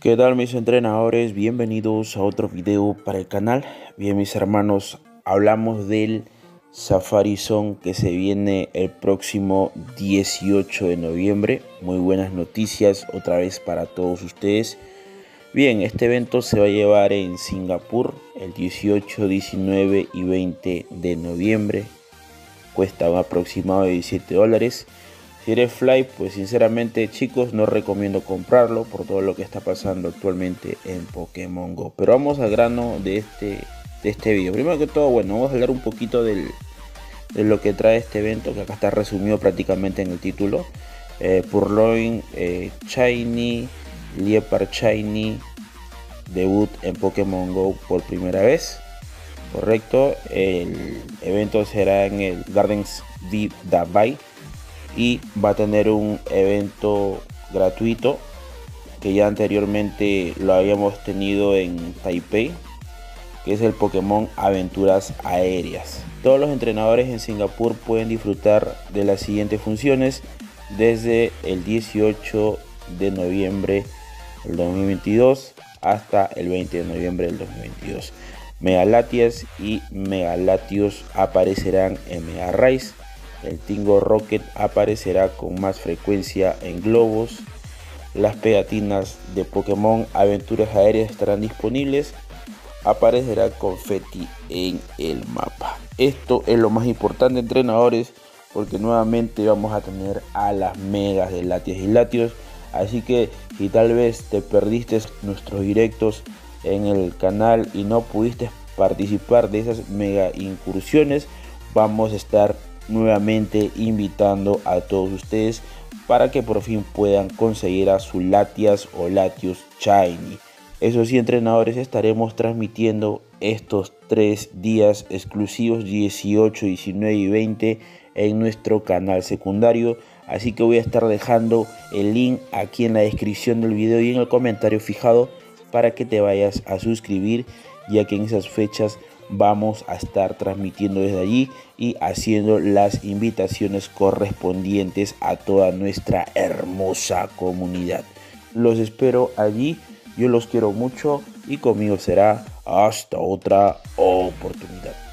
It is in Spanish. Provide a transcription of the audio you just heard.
¿Qué tal mis entrenadores? Bienvenidos a otro video para el canal. Bien mis hermanos, hablamos del Safari Zone que se viene el próximo 18 de noviembre. Muy buenas noticias otra vez para todos ustedes. Bien, este evento se va a llevar en Singapur el 18, 19 y 20 de noviembre. Cuesta un aproximado de 17 dólares. Si eres fly, pues sinceramente chicos no recomiendo comprarlo por todo lo que está pasando actualmente en Pokémon Go. Pero vamos al grano de este, de este video. Primero que todo, bueno, vamos a hablar un poquito de lo que trae este evento, que acá está resumido prácticamente en el título. Eh, Purloin eh, Shiny, Liepard Shiny, debut en Pokémon Go por primera vez. Correcto, el evento será en el Gardens de Dabai y va a tener un evento gratuito que ya anteriormente lo habíamos tenido en Taipei que es el Pokémon Aventuras Aéreas. Todos los entrenadores en Singapur pueden disfrutar de las siguientes funciones desde el 18 de noviembre del 2022 hasta el 20 de noviembre del 2022. Megalatias y Megalatios aparecerán en Mega Rise el Tingo Rocket aparecerá con más frecuencia en globos. Las pegatinas de Pokémon Aventuras Aéreas estarán disponibles. Aparecerá confetti en el mapa. Esto es lo más importante, entrenadores, porque nuevamente vamos a tener a las megas de Latias y Latios. Así que si tal vez te perdiste nuestros directos en el canal y no pudiste participar de esas mega incursiones, vamos a estar nuevamente invitando a todos ustedes para que por fin puedan conseguir a su Latias o Latios Shiny. Eso sí, entrenadores, estaremos transmitiendo estos tres días exclusivos 18, 19 y 20 en nuestro canal secundario. Así que voy a estar dejando el link aquí en la descripción del video y en el comentario fijado para que te vayas a suscribir ya que en esas fechas vamos a estar transmitiendo desde allí y haciendo las invitaciones correspondientes a toda nuestra hermosa comunidad. Los espero allí, yo los quiero mucho y conmigo será hasta otra oportunidad.